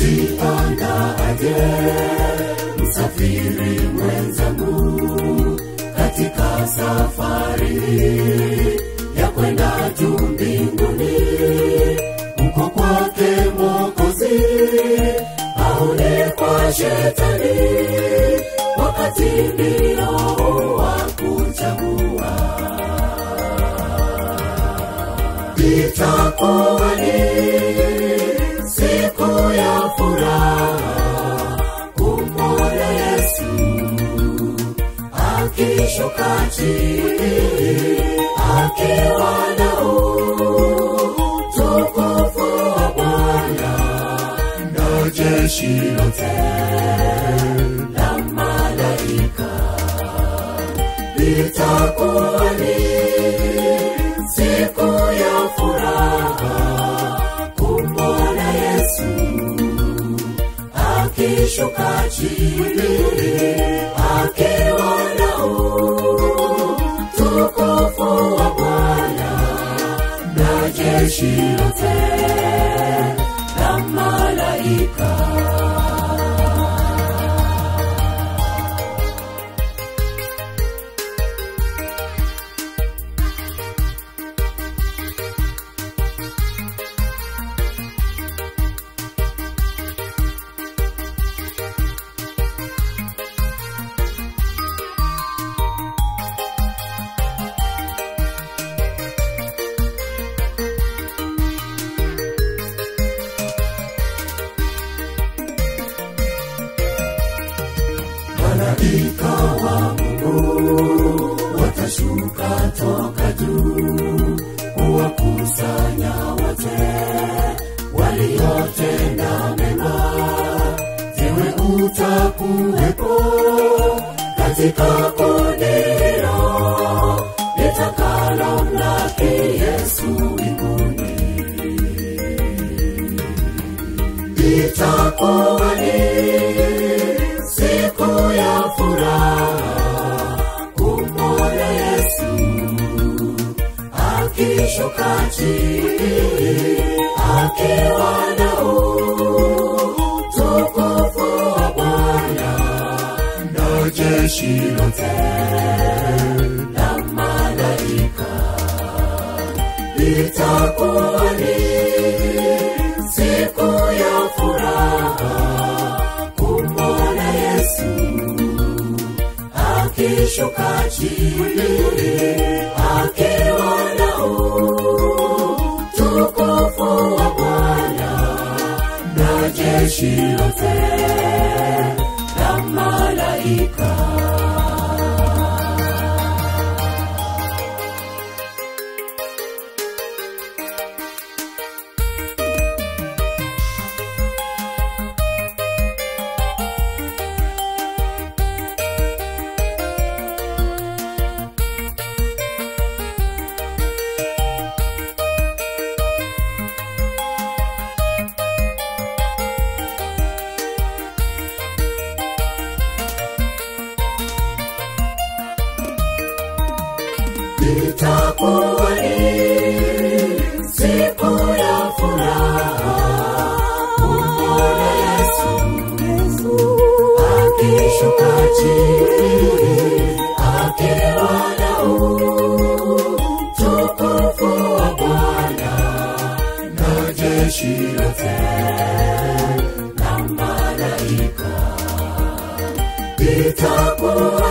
wasemaje msafiri mwenzangu katika safari ya kwenda juu mbinguni. Uko kwake mwokozi au kwa shetani wakati ndio wa kuchagua. Itakuwa ni chini akiwa na utukufu wa bwana na jeshi lote la malaika. Itakuwa ni siku ya furaha kumwona yesu akishuka chini akiwa na utukufu jeshi lote la malaika malaika wa Mungu watashuka toka juu kuwakusanya wote waliotenda mema. jiwe utakuwepo katika kundi akishuka chini akiwa na utukufu wa Bwana na jeshi lote la malaika. Itakuwa ni siku ya furaha kumwona Yesu akishuka akiwa na utukufu wa Bwana na jeshi lote la malaika. Itakuwa siku ya furaha. Kumwona Yesu. Akishuka chini akiwa na utukufu wa Bwana. Na jeshi lote la malaika. Itakuwa